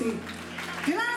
sí. Gracias.